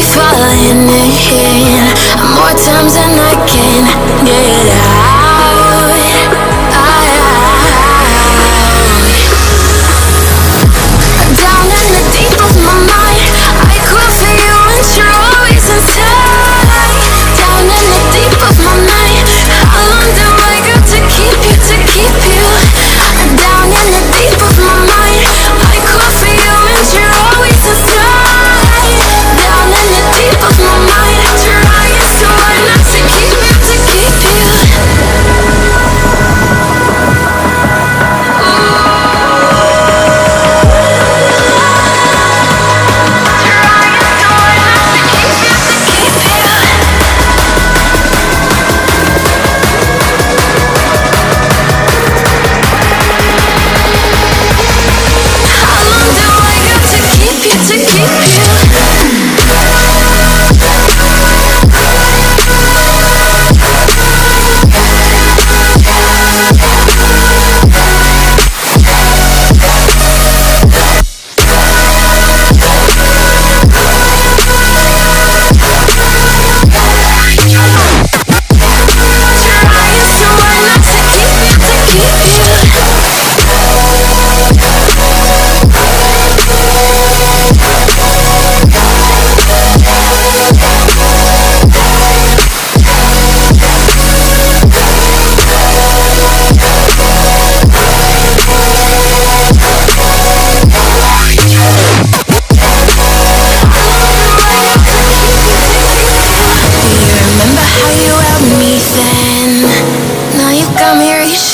falling in More times than I can get out